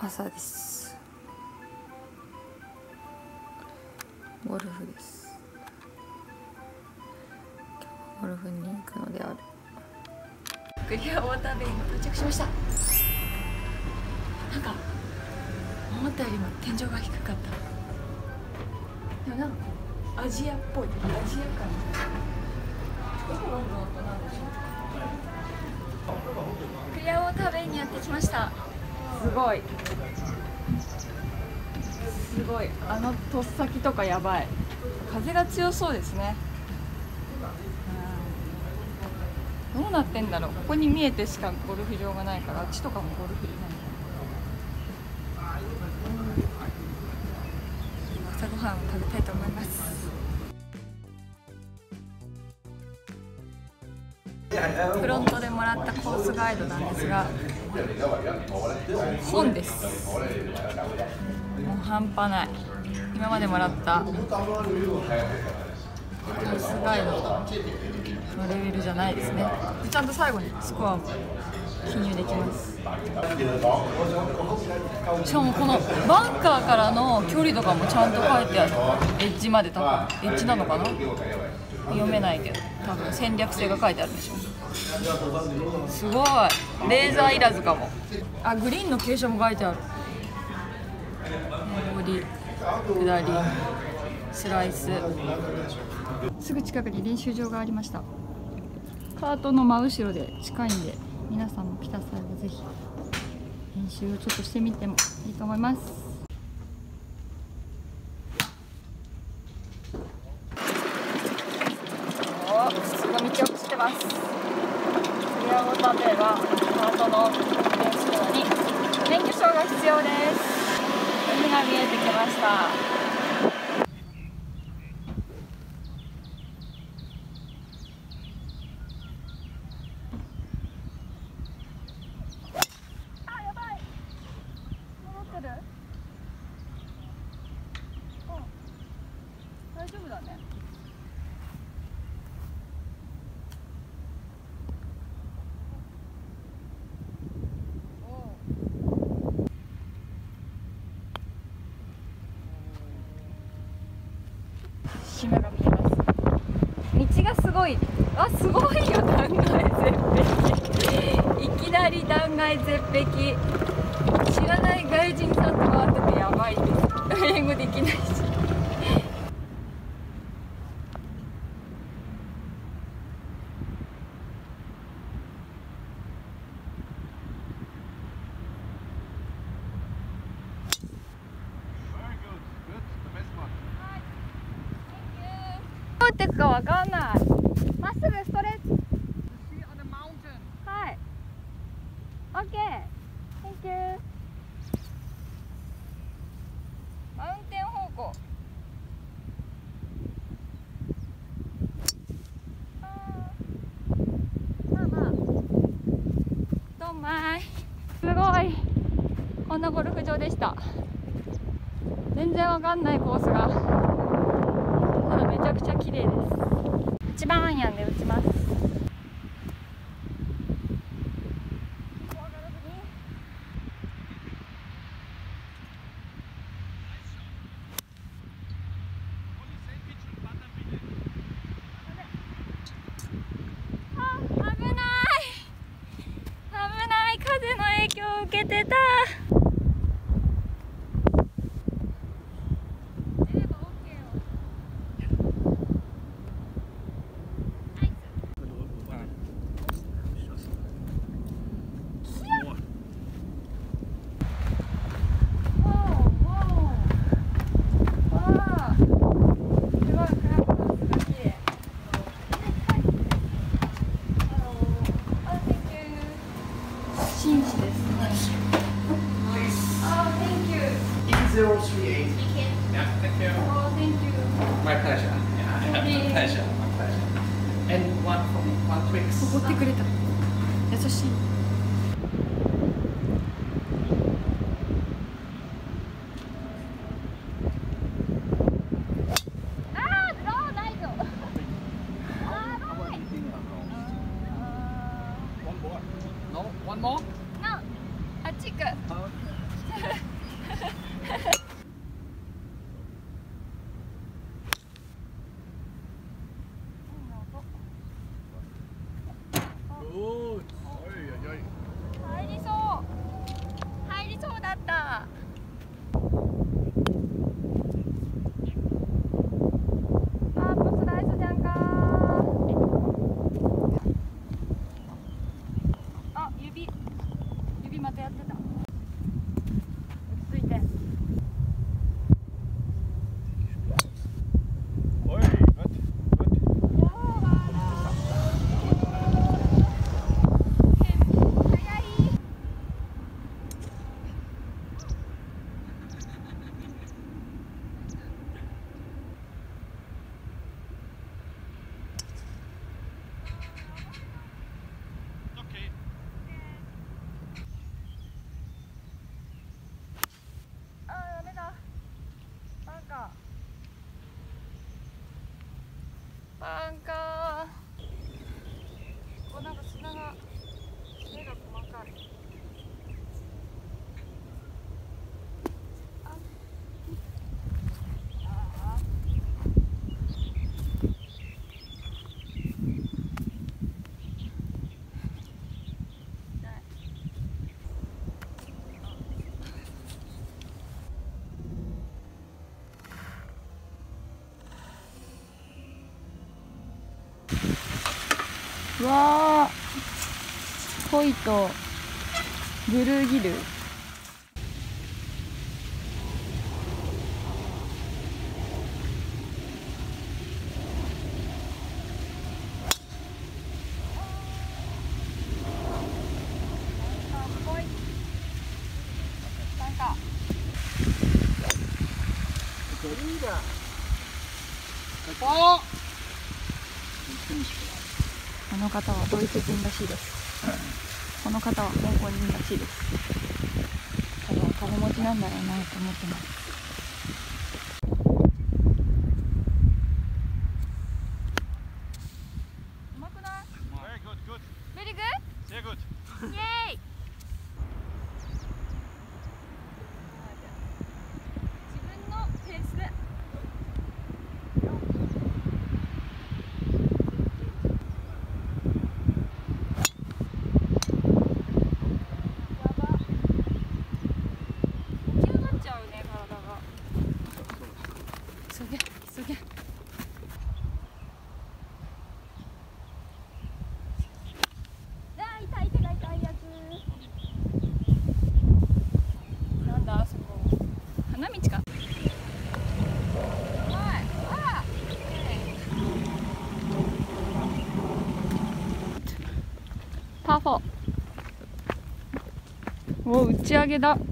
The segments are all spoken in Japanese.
朝です。ゴルフです。今日ゴルフに行くのである。クリアウォーターベイに到着しました。なんか思ったよりも天井が低かった。でもなんかこうアジアっぽい。アジア感。クリアウォーターベイにやってきました。すごい。すごい。あのとっさきとかやばい。風が強そうですね。どうなってんだろう。ここに見えてしかゴルフ場がないからあっちとかもゴルフ場ない。朝ごはんを食べたいと思います。フロントでもらったコースガイドなんですが本です。もう半端ない。今までもらったコースガイドのレベルじゃないですね。ちゃんと最後にスコアも記入できます。しかもこのバンカーからの距離とかもちゃんと書いてある。エッジまで多分。エッジなのかな？読めないけど。多分戦略性が書いてあるでしょ。すごい。レーザーいらずかも。あグリーンの傾斜も書いてある。上り下りスライス。すぐ近くに練習場がありました。カートの真後ろで近いんで皆さんも来た際はぜひ練習をちょっとしてみてもいいと思いますすごい道を走ってますクリアウォーターベイはカートの運転するのに免許証が必要です海が見えてきました。あっ大丈夫だね島が見えますごい。あすごいよ断崖絶壁。いきなり断崖絶壁。知らない外人さんと回っててやばいです英語できないし。ってかわかんないまっすぐストレートはい。OK Thank you マウンテン方向。まあまあどんまいすごいこんなゴルフ場でした全然わかんないコースがただめちゃくちゃ綺麗です一番アイアンで打ちます。危ない。危ない。風の影響を受けてた出れば OK よわおわおわあすごいクラブハウスが綺麗あ Thank you 真摯です。優しい。なんかこうなんか砂が目が細かいああー痛いうわー。コイとブルーギル。なんかこの方はドイツ人らしいです。この方は香港人らしいです。多分金持ちなんだろうなと思ってます。うまくない Very good, good. ベリグ Sehr gut. イエーイ自分のペースでやば起き上がっちゃうね体が急げ急げ。あー痛い手が痛いやつなんだあそこ花道か。ー打ち上げだ連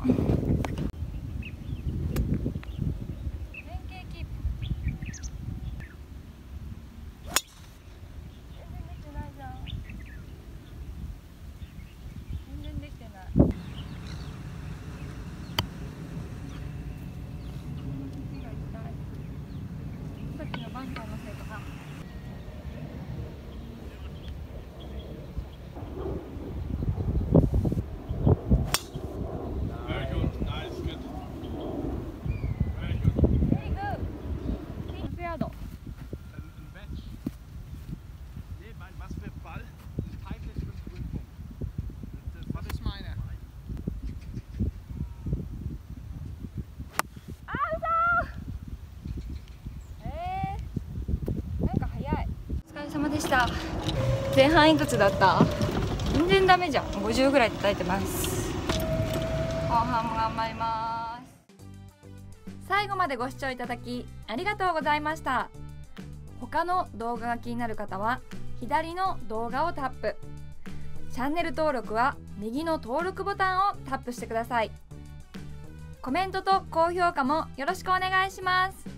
携キープ全然できてないじゃん全然できてない手が痛いさっきのバンカーのせいかな Very good. Nice, good. Very good. Very good. Pink Yard. Ein, ein Match. Nee, mein, was für Ball? Das ist eigentlich für den Grünpunkt. Das, das, was ist meine? あー嘘えー、なんか早いお疲れ様でした。前半いくつだった？全然ダメじゃん。50ぐらい叩いてます。後半も頑張ります。最後までご視聴いただきありがとうございました。他の動画が気になる方は左の動画をタップ。チャンネル登録は右の登録ボタンをタップしてください。コメントと高評価もよろしくお願いします。